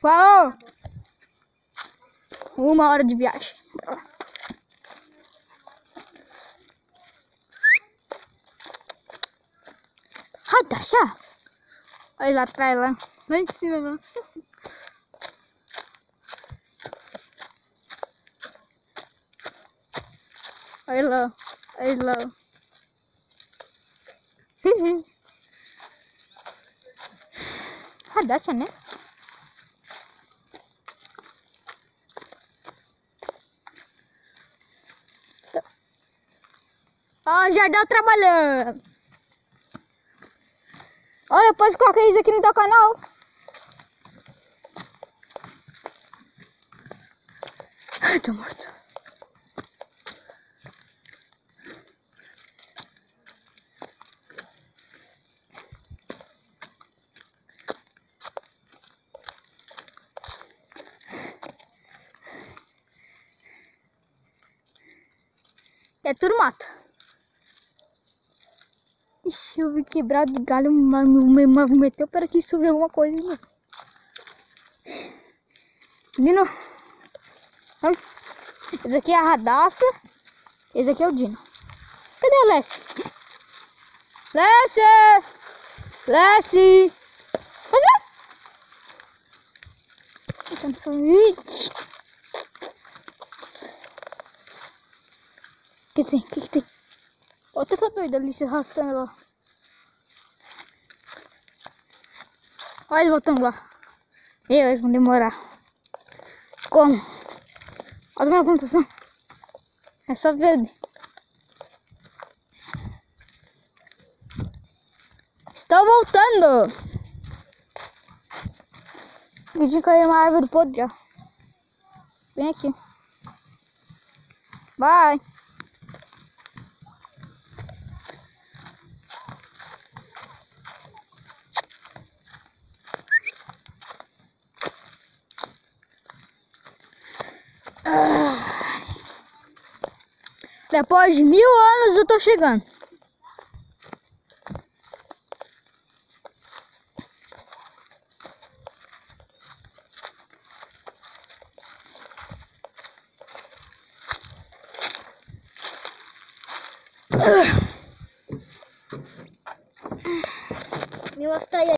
Falou! Uma hora de viagem. Radasha! Olha lá atrás lá. Lá em cima lá. Olha lá. Olha lá. Radasha, né? Ó, Jardel trabalhando. Olha, pode colocar isso aqui no teu canal. Ai, tô morto. É tudo mato. Ixi, eu vi quebrado de galho, mas me movimentou para que subir alguma coisa. Dino. Esse aqui é a radaça. Esse aqui é o Dino. Cadê o Lessie? Lessie! Lessie! Ixi. que tem? O que tem? Outra tá doida ali se arrastando lá. Olha eles voltando lá. Meu, eles vão demorar. Como? Olha a plantação. É só verde. Estou voltando. Pedi cair uma árvore podre, ó. Vem aqui. Vai. Depois de mil anos eu tô chegando. Meu, está aí.